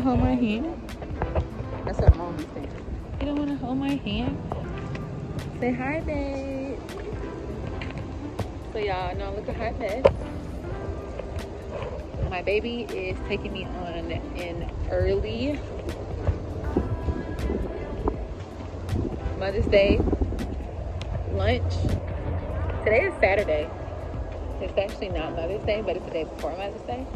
hold my hand? That's what mom be saying. You don't want to hold my hand? Say hi, babe. So y'all know look at her mess. My baby is taking me on an early Mother's Day lunch. Today is Saturday. It's actually not Mother's Day, but it's the day before Mother's Day.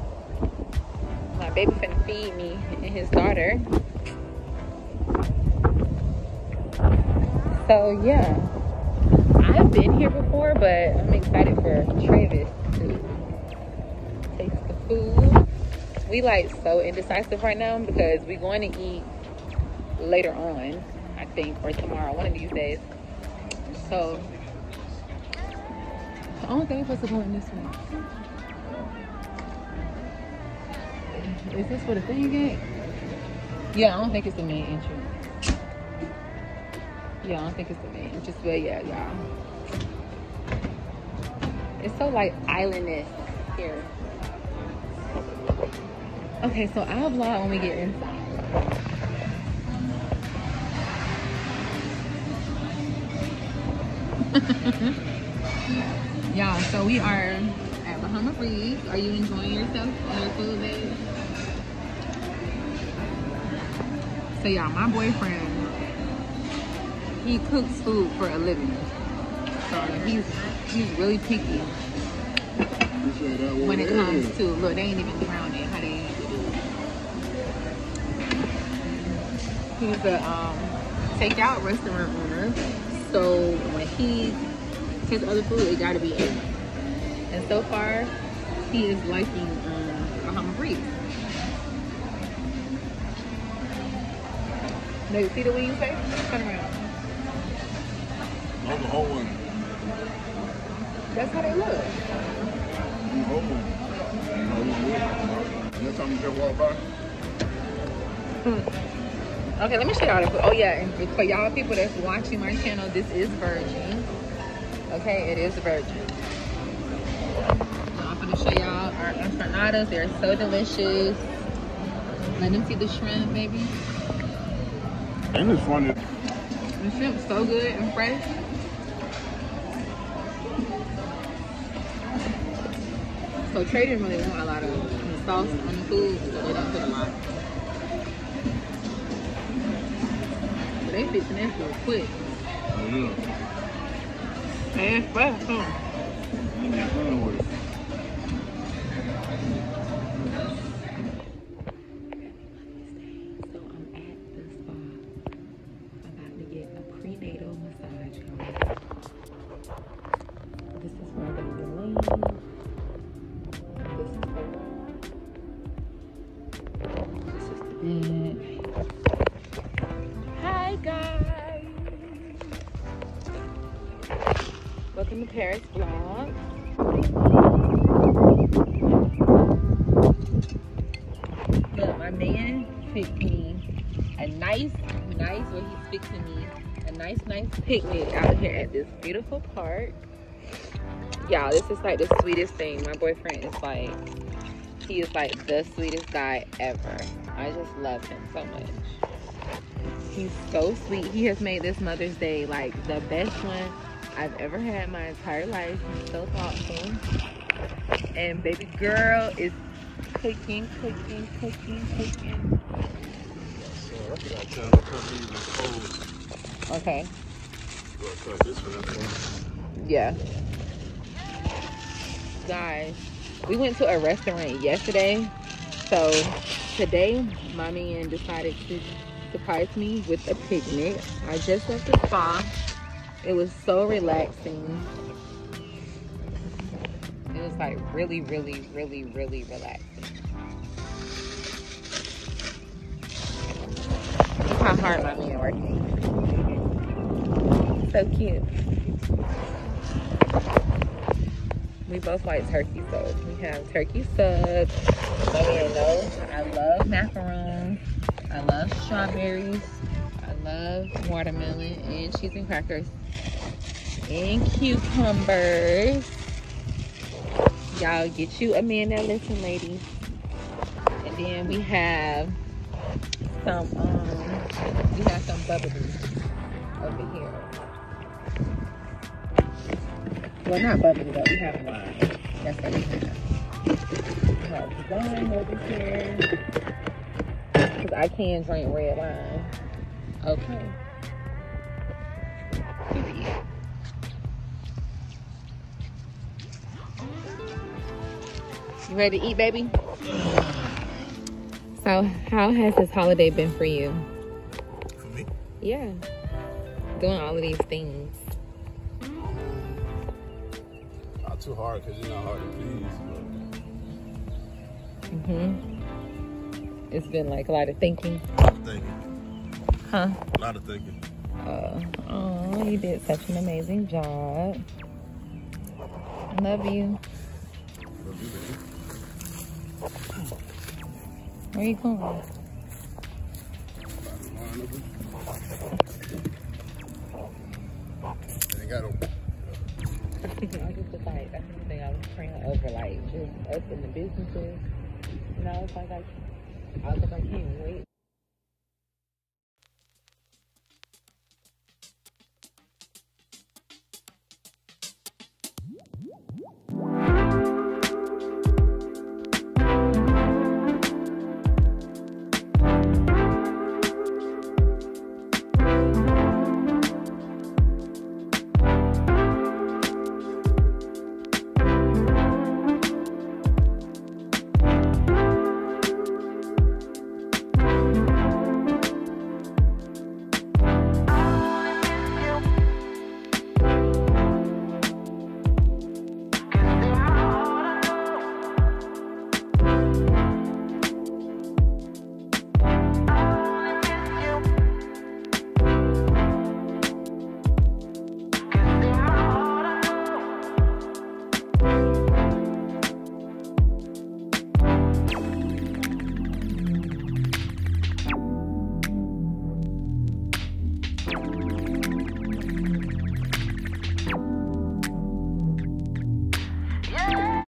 Baby finna feed me and his daughter. So yeah, I've been here before, but I'm excited for Travis to taste the food. We like so indecisive right now because we're going to eat later on, I think, or tomorrow, one of these days. So I don't think we're supposed to go in this way. Is this for the thing gate? Yeah, I don't think it's the main entrance. Yeah, I don't think it's the main entrance, but yeah, y'all. It's so like islandness here. Okay, so I'll vlog when we get inside. Yeah, so we are at Bahama Breeze. Are you enjoying yourself on your food, babe? So yeah, my boyfriend, he cooks food for a living. So he's he's really picky when it comes to look, they ain't even drowned how they. He's a um, takeout restaurant owner. So when he his other food, it gotta be A. And so far, he is liking um, Bahama Breeze. No, you see the way you say? Turn around. Oh, the whole one. That's how they look. The whole one. You know, you good. Next time you walk by, Okay, let me show y'all. Oh yeah, and for y'all people that's watching my channel, this is Virgin. Okay, it is Virgin. Now I'm gonna show y'all our empanadas. They're so delicious. Let them see the shrimp, baby. Ain't it funny? The shrimp's so good and fresh. So didn't really want a lot of sauce on the food, so they don't put a lot. But they fixing that food quick. Yeah. And it's fresh too. Hi guys. Welcome to Paris Vlog. Look, my man picked me a nice, nice, where he speaks to me, a nice, nice picnic out here at this beautiful park. Y'all, this is like the sweetest thing. My boyfriend is like, he is like the sweetest guy ever. I just love him so much. He's so sweet. He has made this Mother's Day like the best one I've ever had my entire life. He's so thoughtful. And baby girl is cooking, cooking, cooking, cooking. So I forgot to tell the company even cold. Okay. Yeah. Guys, we went to a restaurant yesterday. So today, my man decided to surprise me with a picnic. I just left the spa. It was so relaxing. It was like really, really, really, really relaxing. Look how hard my man working. So cute. We both like turkey, so we have turkey subs. Knows I love macarons. I love strawberries. I love watermelon and cheese and crackers. And cucumbers. Y'all get you a man that listen, ladies. And then we have some um we have some bubbly over here. Well not bubbly but we have wine. That's what we have. We have wine over here. Cause I can drink red wine. Okay. Period. You ready to eat, baby? So, how has this holiday been for you? For me? Yeah. Doing all of these things. Too hard because you're not hard to please. hmm It's been like a lot of thinking. A lot of thinking. Huh? A lot of thinking. Uh, oh, you did such an amazing job. Love you. Love you, baby. Where you going? About to line up. Ain't got no. I just was like, that's the thing I was praying over, like, just us in the businesses. You know, it's like, I, I was like, I can't wait